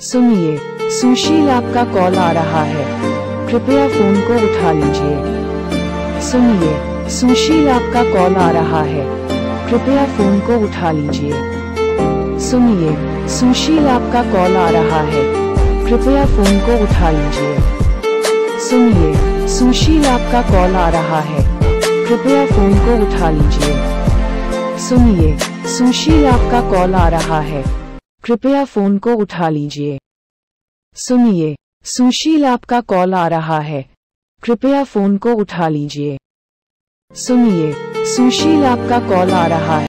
सुनिए, सुशील आपका कॉल आ रहा है। कृपया फ़ोन को उठा लीजिए। सुनिए, सुशील आपका कॉल आ रहा है। कृपया फ़ोन को उठा लीजिए। सुनिए, सुशील आपका कॉल आ रहा है। कृपया फ़ोन को उठा लीजिए। सुनिए, सुशील आपका कॉल आ रहा है। कृपया फ़ोन को उठा लीजिए। सुनिए, सुशील आपका कॉल आ रहा है। कृपया फ़ोन को उठा लीजिए। सुनिए, सुशील आपका कॉल आ रहा है। कृपया फ़ोन को उठा लीजिए। सुनिए, सुशील आपका कॉल आ रहा है।